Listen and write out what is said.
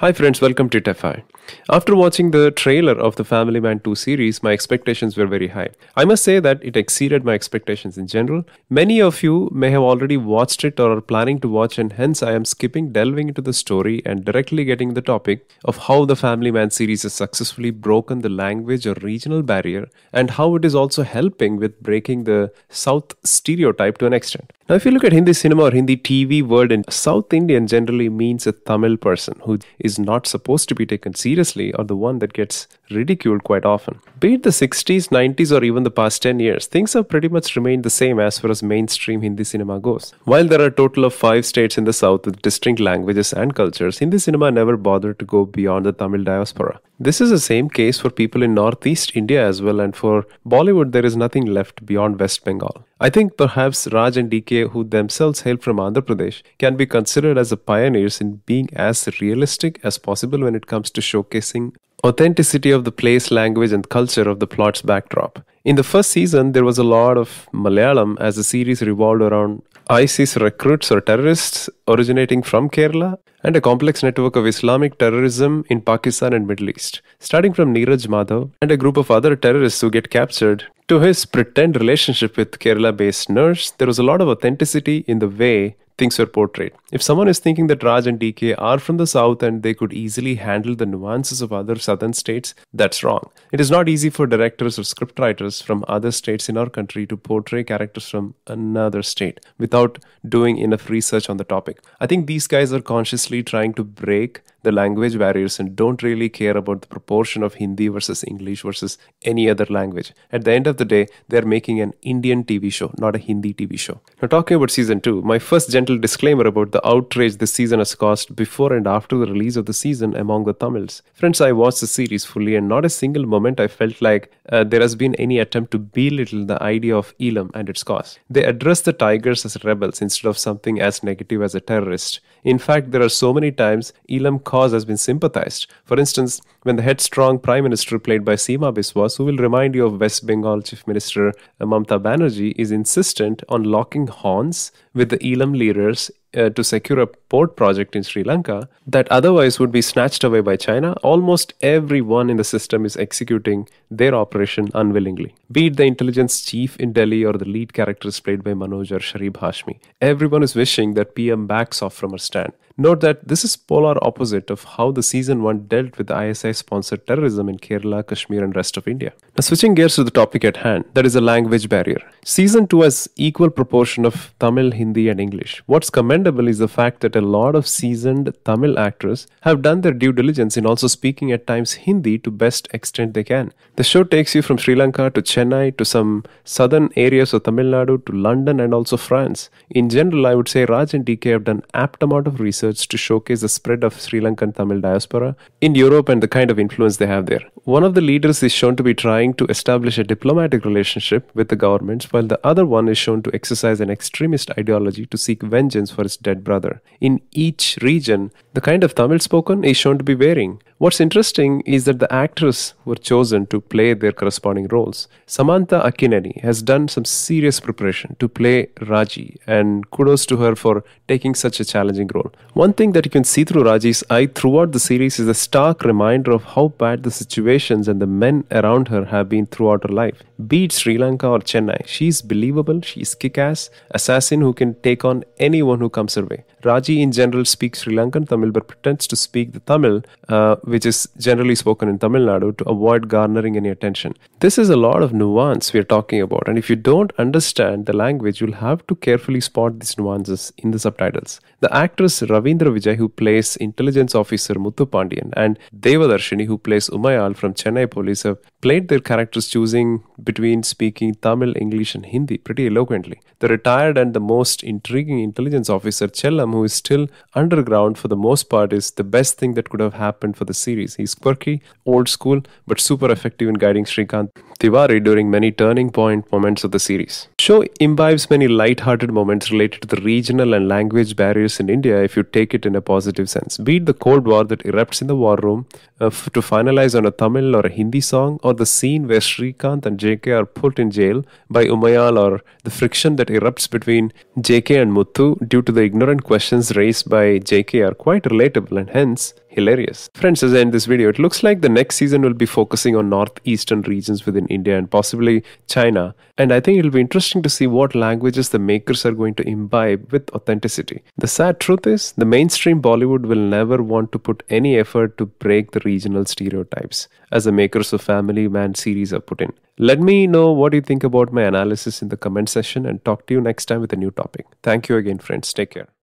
Hi friends, welcome to TEFI. After watching the trailer of the Family Man 2 series, my expectations were very high. I must say that it exceeded my expectations in general. Many of you may have already watched it or are planning to watch, and hence I am skipping delving into the story and directly getting the topic of how the Family Man series has successfully broken the language or regional barrier and how it is also helping with breaking the South stereotype to an extent. Now, if you look at Hindi cinema or Hindi TV world, in South Indian generally means a Tamil person who is not supposed to be taken seriously or the one that gets ridiculed quite often. Be it the 60s, 90s, or even the past 10 years, things have pretty much remained the same as far as mainstream Hindi cinema goes. While there are a total of five states in the south with distinct languages and cultures, Hindi cinema never bothered to go beyond the Tamil diaspora. This is the same case for people in northeast India as well, and for Bollywood, there is nothing left beyond West Bengal. I think perhaps Raj and DK, who themselves hail from Andhra Pradesh, can be considered as the pioneers in being as realistic as possible when it comes to showcasing authenticity of the place, language, and culture of the plot's backdrop. In the first season, there was a lot of Malayalam as the series revolved around ISIS recruits or terrorists originating from Kerala and a complex network of Islamic terrorism in Pakistan and Middle East, starting from Neeraj Madhav and a group of other terrorists who get captured to his pretend relationship with Kerala-based nurse. There was a lot of authenticity in the way things were portrayed. If someone is thinking that Raj and DK are from the south and they could easily handle the nuances of other southern states, that's wrong. It is not easy for directors or scriptwriters from other states in our country to portray characters from another state without doing enough research on the topic. I think these guys are consciously trying to break the language barriers and don't really care about the proportion of Hindi versus English versus any other language. At the end of the day, they're making an Indian TV show, not a Hindi TV show. Now, talking about season 2, my first gentle disclaimer about the outrage this season has caused before and after the release of the season among the Tamils. Friends, I watched the series fully and not a single moment I felt like uh, there has been any attempt to belittle the idea of Eelam and its cause. They address the tigers as rebels instead of something as negative as a terrorist. In fact, there are so many times Eelam cause has been sympathized. For instance, when the headstrong prime minister played by Seema Biswas, who will remind you of West Bengal Chief Minister Mamta Banerjee, is insistent on locking horns with the Eelam leaders uh, to secure a port project in Sri Lanka that otherwise would be snatched away by China, almost everyone in the system is executing their operation unwillingly. Be it the intelligence chief in Delhi or the lead characters played by Manoj or Hashmi, everyone is wishing that PM backs off from her stand. Note that this is polar opposite of how the season 1 dealt with ISI sponsored terrorism in Kerala, Kashmir and rest of India. Now switching gears to the topic at hand, that is a language barrier. Season 2 has equal proportion of Tamil, Hindi and English. What's commendable is the fact that a lot of seasoned Tamil actors have done their due diligence in also speaking at times Hindi to best extent they can. The show takes you from Sri Lanka to Chennai to some southern areas of Tamil Nadu to London and also France. In general, I would say Raj and DK have done apt amount of research efforts to showcase the spread of Sri Lankan Tamil diaspora in Europe and the kind of influence they have there. One of the leaders is shown to be trying to establish a diplomatic relationship with the governments, while the other one is shown to exercise an extremist ideology to seek vengeance for his dead brother. In each region, the kind of Tamil spoken is shown to be varying. What's interesting is that the actors were chosen to play their corresponding roles. Samantha Akkineni has done some serious preparation to play Raji, and kudos to her for taking such a challenging role. One thing that you can see through Raji's eye throughout the series is a stark reminder of how bad the situations and the men around her have been throughout her life. Be it Sri Lanka or Chennai, she's believable, she's kick ass, assassin who can take on anyone who comes her way. Raji in general speaks Sri Lankan Tamil but pretends to speak the Tamil, uh, which is generally spoken in Tamil Nadu, to avoid garnering any attention. This is a lot of nuance we're talking about, and if you don't understand the language, you'll have to carefully spot these nuances in the subtitles. The actress Ravindra Vijay, who plays intelligence officer Muthu Pandian, and Devadarshini, who plays Umayal from Chennai Police, have played their characters choosing between speaking Tamil, English, and Hindi pretty eloquently. The retired and the most intriguing intelligence officer, Chellam, who is still underground for the most part, is the best thing that could have happened for the series. He's quirky, old school, but super effective in guiding Srikant Tiwari during many turning point moments of the series. Show imbibes many light-hearted moments related to the regional and language barriers in India if you take it in a positive sense. Be it the Cold War that erupts in the war room uh, to finalize on a Tamil or a Hindi song, or the scene where Srikant and JK are put in jail by Umayal, or the friction that erupts between JK and Muthu due to the ignorant questions raised by JK are quite relatable and hence hilarious. Friends, as I end this video, it looks like the next season will be focusing on northeastern regions within India and possibly China. And I think it'll be interesting to see what languages the makers are going to imbibe with authenticity. The sad truth is, the mainstream Bollywood will never want to put any effort to break the regional stereotypes, as the makers of Family Man series have put in. Let me know what you think about my analysis in the comment section and talk to you next time with a new topic. Thank you again, friends. Take care.